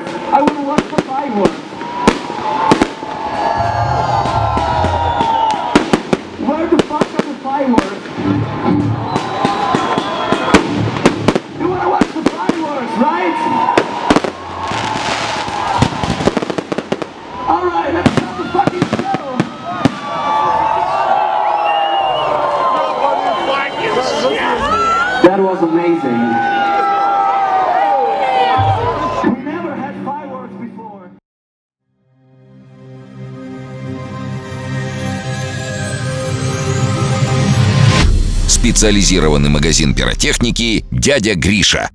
fireworks. I want to watch the fireworks. Where the fuck are the fireworks? You want to watch the fireworks, right? All right, let's start the fucking show. That was amazing. Специализированный магазин пиротехники «Дядя Гриша».